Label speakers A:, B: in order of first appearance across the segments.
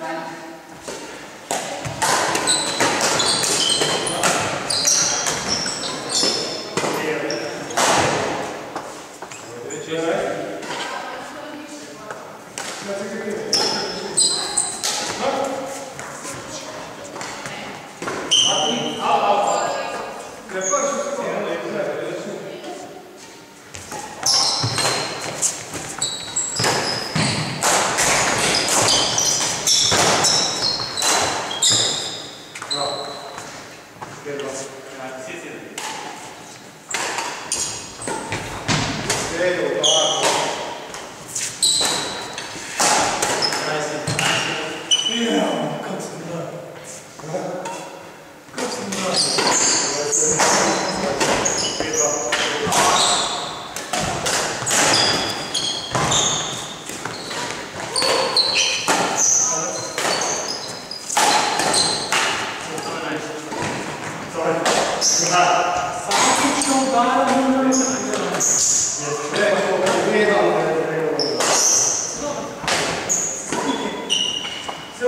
A: Para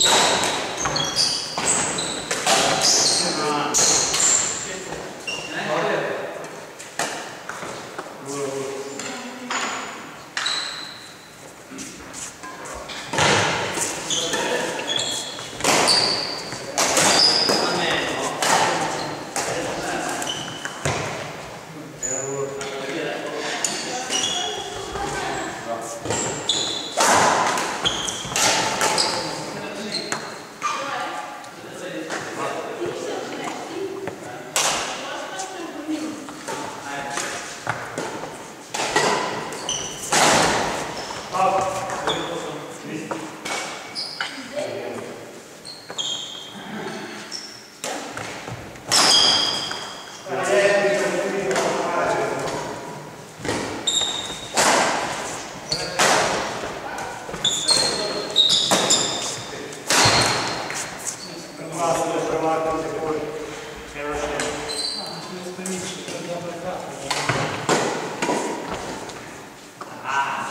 A: Thank you.